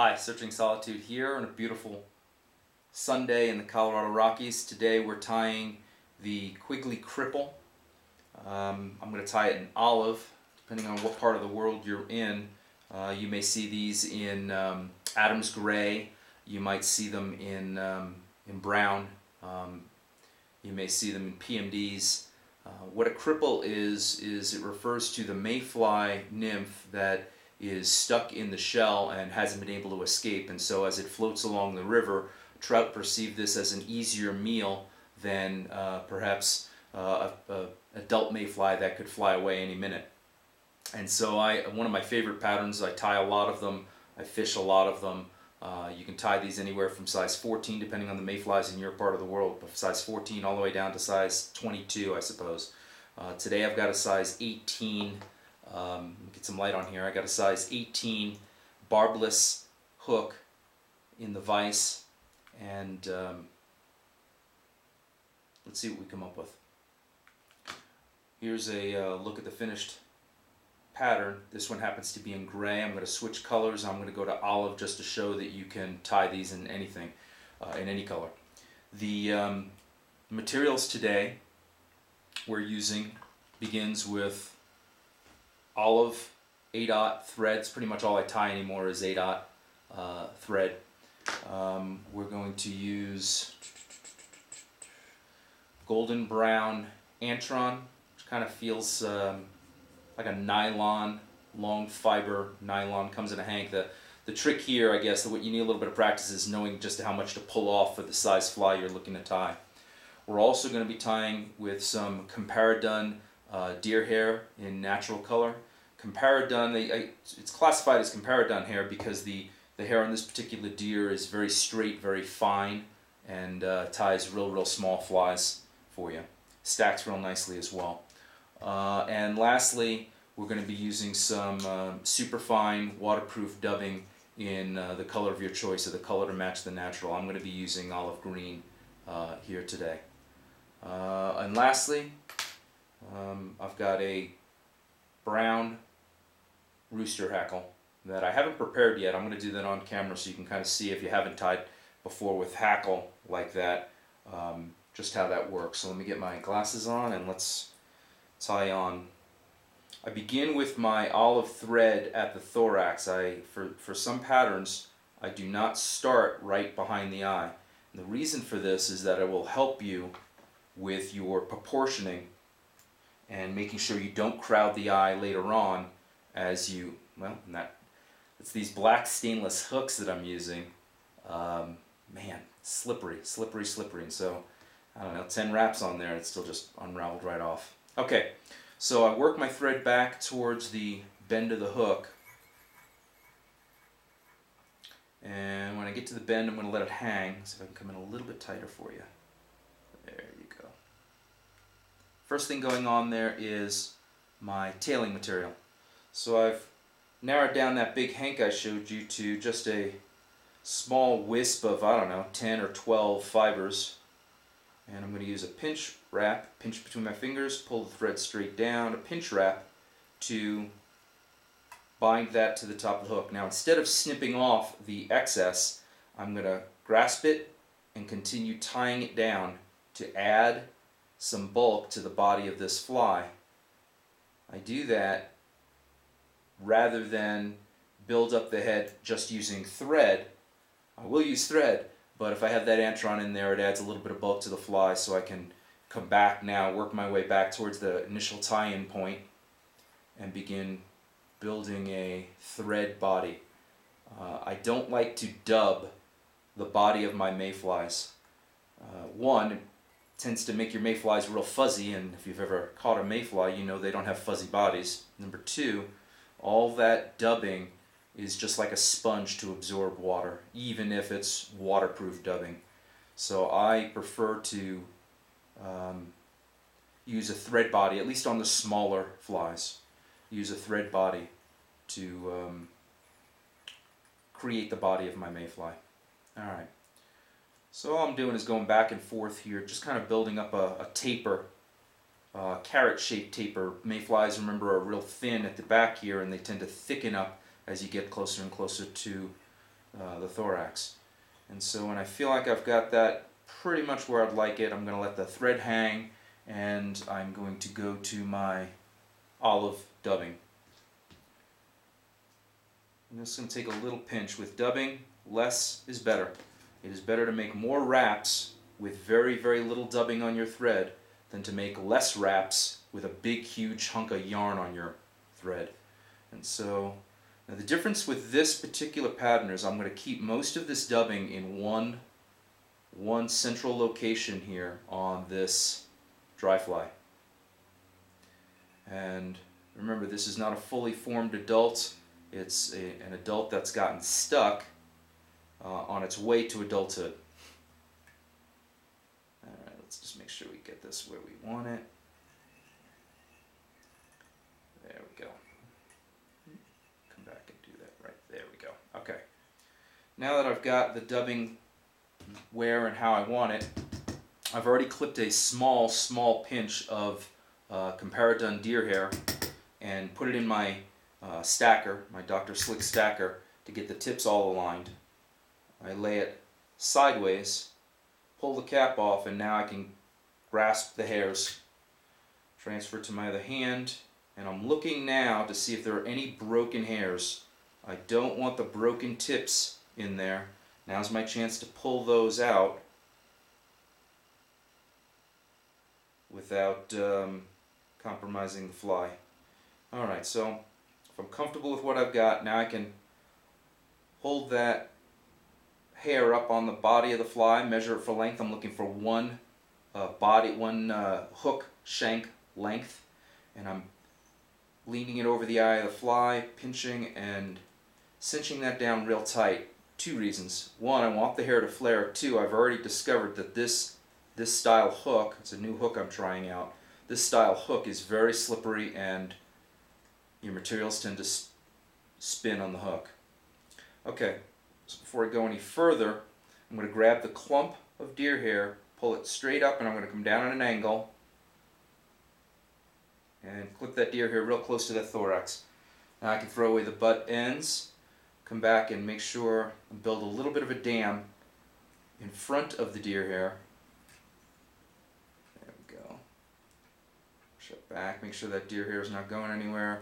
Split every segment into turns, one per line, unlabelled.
Hi, Searching Solitude here on a beautiful Sunday in the Colorado Rockies. Today we're tying the Quigley Cripple. Um, I'm going to tie it in olive, depending on what part of the world you're in. Uh, you may see these in um, Adams Gray. You might see them in, um, in brown. Um, you may see them in PMDs. Uh, what a cripple is, is it refers to the mayfly nymph that is stuck in the shell and hasn't been able to escape. And so as it floats along the river, trout perceive this as an easier meal than uh, perhaps uh, a, a adult mayfly that could fly away any minute. And so I, one of my favorite patterns, I tie a lot of them, I fish a lot of them. Uh, you can tie these anywhere from size 14, depending on the mayflies in your part of the world, but size 14 all the way down to size 22, I suppose. Uh, today I've got a size 18 um, get some light on here. I got a size 18 barbless hook in the vise and um, let's see what we come up with. Here's a uh, look at the finished pattern. This one happens to be in gray. I'm going to switch colors. I'm going to go to olive just to show that you can tie these in anything, uh, in any color. The um, materials today we're using begins with olive A-dot threads. Pretty much all I tie anymore is A-dot uh, thread. Um, we're going to use golden brown Antron, which kind of feels um, like a nylon, long fiber nylon, comes in a hank. The, the trick here, I guess, what you need a little bit of practice is knowing just how much to pull off for the size fly you're looking to tie. We're also going to be tying with some Comparadun uh, deer hair in natural color. Comparadun, they, I, it's classified as Comparadun hair because the, the hair on this particular deer is very straight, very fine, and uh, ties real, real small flies for you. Stacks real nicely as well. Uh, and lastly, we're going to be using some um, super fine waterproof dubbing in uh, the color of your choice, or the color to match the natural. I'm going to be using olive green uh, here today. Uh, and lastly, um, I've got a brown rooster hackle that I haven't prepared yet. I'm going to do that on camera so you can kind of see if you haven't tied before with hackle like that, um, just how that works. So let me get my glasses on and let's tie on. I begin with my olive thread at the thorax. I, for, for some patterns, I do not start right behind the eye. And the reason for this is that it will help you with your proportioning and making sure you don't crowd the eye later on as you, well, that, it's these black stainless hooks that I'm using. Um, man, slippery, slippery, slippery. And so, I don't know, 10 wraps on there, it's still just unraveled right off. Okay, so I work my thread back towards the bend of the hook. And when I get to the bend, I'm going to let it hang. So if I can come in a little bit tighter for you. There you go. First thing going on there is my tailing material. So I've narrowed down that big hank I showed you to just a small wisp of, I don't know, 10 or 12 fibers. And I'm going to use a pinch wrap, pinch between my fingers, pull the thread straight down, a pinch wrap to bind that to the top of the hook. Now instead of snipping off the excess, I'm going to grasp it and continue tying it down to add some bulk to the body of this fly. I do that rather than build up the head just using thread. I will use thread, but if I have that antron in there, it adds a little bit of bulk to the fly so I can come back now, work my way back towards the initial tie-in point and begin building a thread body. Uh, I don't like to dub the body of my mayflies. Uh, one, tends to make your mayflies real fuzzy, and if you've ever caught a mayfly, you know they don't have fuzzy bodies. Number two, all that dubbing is just like a sponge to absorb water, even if it's waterproof dubbing. So I prefer to um, use a thread body, at least on the smaller flies, use a thread body to um, create the body of my mayfly. All right. So all I'm doing is going back and forth here, just kind of building up a, a taper, uh, carrot-shaped taper. Mayflies, remember, are real thin at the back here, and they tend to thicken up as you get closer and closer to uh, the thorax. And so when I feel like I've got that pretty much where I'd like it, I'm going to let the thread hang and I'm going to go to my olive dubbing. I'm just going to take a little pinch. With dubbing, less is better. It is better to make more wraps with very, very little dubbing on your thread than to make less wraps with a big, huge hunk of yarn on your thread. And so now the difference with this particular pattern is I'm going to keep most of this dubbing in one, one central location here on this dry fly. And remember, this is not a fully formed adult. It's a, an adult that's gotten stuck uh, on its way to adulthood. Let's just make sure we get this where we want it. There we go. Come back and do that right. There we go. Okay. Now that I've got the dubbing where and how I want it, I've already clipped a small, small pinch of uh, Comparadun deer hair and put it in my uh, stacker, my Dr. Slick stacker, to get the tips all aligned. I lay it sideways, pull the cap off, and now I can grasp the hairs. Transfer to my other hand, and I'm looking now to see if there are any broken hairs. I don't want the broken tips in there. Now's my chance to pull those out without um, compromising the fly. Alright, so if I'm comfortable with what I've got, now I can hold that hair up on the body of the fly, measure it for length. I'm looking for one uh, body, one uh, hook shank length, and I'm leaning it over the eye of the fly, pinching and cinching that down real tight. Two reasons. One, I want the hair to flare. Two, I've already discovered that this this style hook, it's a new hook I'm trying out, this style hook is very slippery and your materials tend to spin on the hook. Okay, so before I go any further, I'm going to grab the clump of deer hair, pull it straight up, and I'm going to come down at an angle and clip that deer hair real close to the thorax. Now I can throw away the butt ends, come back and make sure and build a little bit of a dam in front of the deer hair. There we go. Shut back, make sure that deer hair is not going anywhere.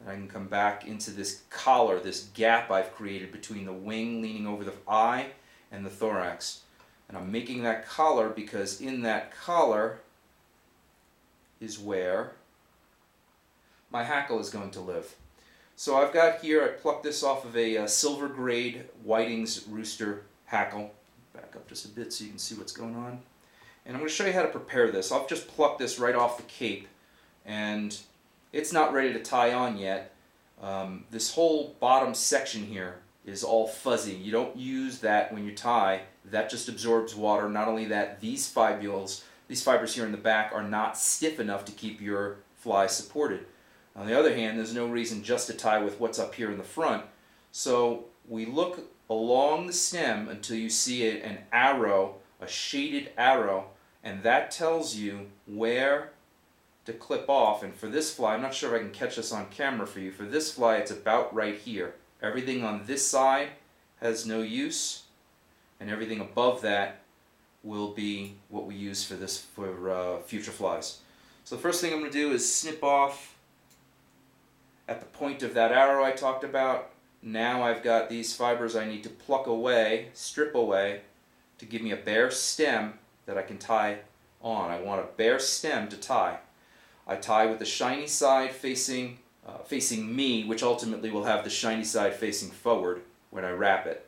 And I can come back into this collar, this gap I've created between the wing leaning over the eye and the thorax. And I'm making that collar because in that collar is where my hackle is going to live. So I've got here, I plucked this off of a uh, silver grade Whiting's Rooster hackle. Back up just a bit so you can see what's going on. And I'm going to show you how to prepare this. I've just plucked this right off the cape and it's not ready to tie on yet. Um, this whole bottom section here is all fuzzy. You don't use that when you tie. That just absorbs water. Not only that, these fibules, these fibers here in the back are not stiff enough to keep your fly supported. On the other hand, there's no reason just to tie with what's up here in the front. So we look along the stem until you see an arrow, a shaded arrow, and that tells you where to clip off. And for this fly, I'm not sure if I can catch this on camera for you. For this fly, it's about right here. Everything on this side has no use, and everything above that will be what we use for this for uh, future flies. So the first thing I'm going to do is snip off at the point of that arrow I talked about. Now I've got these fibers I need to pluck away, strip away, to give me a bare stem that I can tie on. I want a bare stem to tie. I tie with the shiny side facing, uh, facing me, which ultimately will have the shiny side facing forward when I wrap it.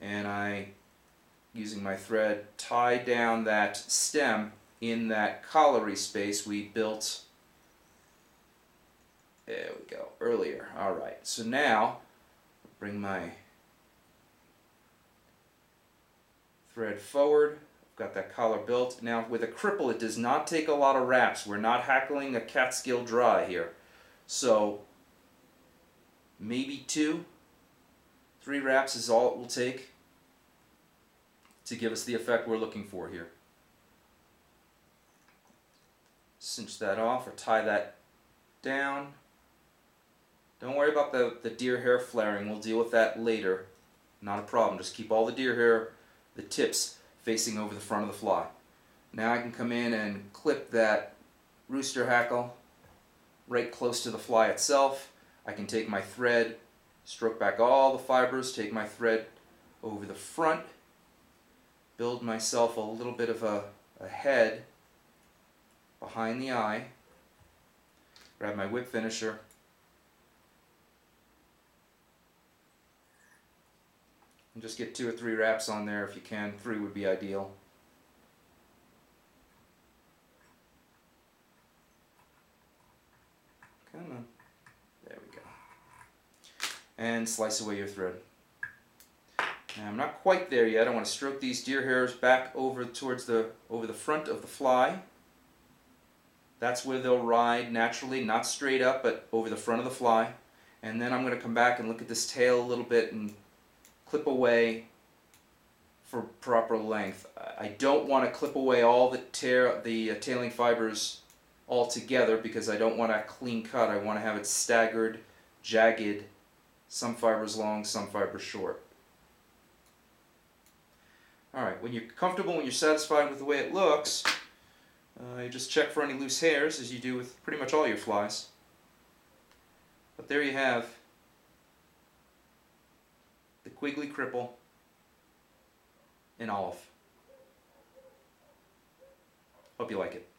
And I, using my thread, tie down that stem in that colliery space we built there we go, earlier. All right, so now bring my thread forward. Got that collar built. Now with a cripple, it does not take a lot of wraps. We're not hackling a catskill dry here. So maybe two, three wraps is all it will take to give us the effect we're looking for here. Cinch that off or tie that down. Don't worry about the, the deer hair flaring. We'll deal with that later. not a problem. Just keep all the deer hair, the tips facing over the front of the fly. Now I can come in and clip that rooster hackle right close to the fly itself. I can take my thread, stroke back all the fibers, take my thread over the front, build myself a little bit of a, a head behind the eye, grab my whip finisher, and just get two or three wraps on there if you can. Three would be ideal. Come on. There we go. And slice away your thread. Now I'm not quite there yet. I want to stroke these deer hairs back over towards the over the front of the fly. That's where they'll ride naturally, not straight up, but over the front of the fly. And then I'm going to come back and look at this tail a little bit and clip away for proper length. I don't want to clip away all the tear the uh, tailing fibers all together because I don't want a clean cut. I want to have it staggered, jagged, some fibers long, some fibers short. Alright, when you're comfortable, when you're satisfied with the way it looks, uh, you just check for any loose hairs as you do with pretty much all your flies. But there you have the Quigley Cripple and olive. Hope you like it.